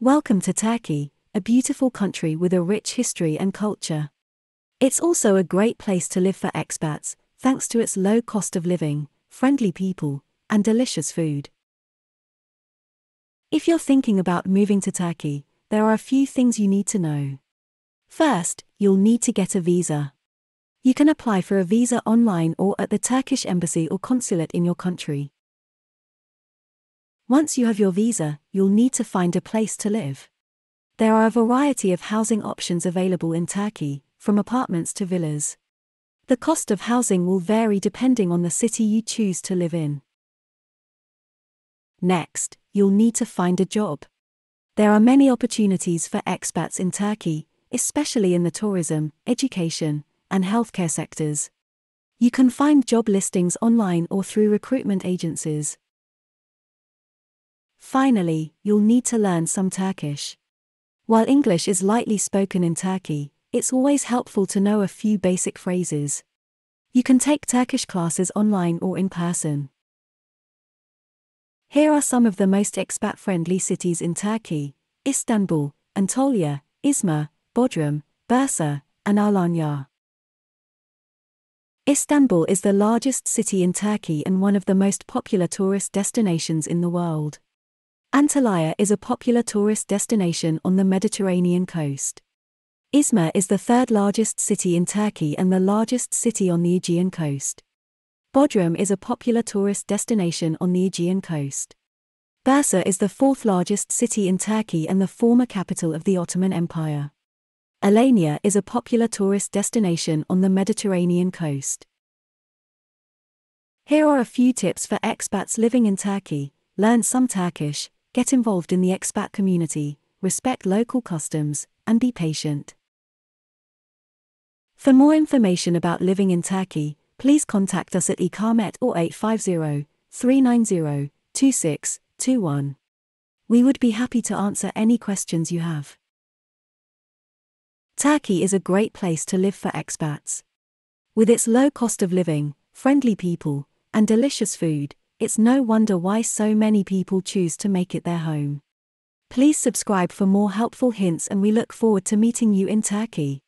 Welcome to Turkey, a beautiful country with a rich history and culture. It's also a great place to live for expats, thanks to its low cost of living, friendly people, and delicious food. If you're thinking about moving to Turkey, there are a few things you need to know. First, you'll need to get a visa. You can apply for a visa online or at the Turkish embassy or consulate in your country. Once you have your visa, you'll need to find a place to live. There are a variety of housing options available in Turkey, from apartments to villas. The cost of housing will vary depending on the city you choose to live in. Next, you'll need to find a job. There are many opportunities for expats in Turkey, especially in the tourism, education, and healthcare sectors. You can find job listings online or through recruitment agencies. Finally, you'll need to learn some Turkish. While English is lightly spoken in Turkey, it's always helpful to know a few basic phrases. You can take Turkish classes online or in person. Here are some of the most expat friendly cities in Turkey Istanbul, Antalya, Izmir, Bodrum, Bursa, and Alanya. Istanbul is the largest city in Turkey and one of the most popular tourist destinations in the world. Antalya is a popular tourist destination on the Mediterranean coast. Izmir is the third largest city in Turkey and the largest city on the Aegean coast. Bodrum is a popular tourist destination on the Aegean coast. Bursa is the fourth largest city in Turkey and the former capital of the Ottoman Empire. Alanya is a popular tourist destination on the Mediterranean coast. Here are a few tips for expats living in Turkey. Learn some Turkish, get involved in the expat community, respect local customs, and be patient. For more information about living in Turkey, please contact us at Ikamet or 850 390 2621. We would be happy to answer any questions you have. Turkey is a great place to live for expats. With its low cost of living, friendly people, and delicious food, it's no wonder why so many people choose to make it their home. Please subscribe for more helpful hints and we look forward to meeting you in Turkey.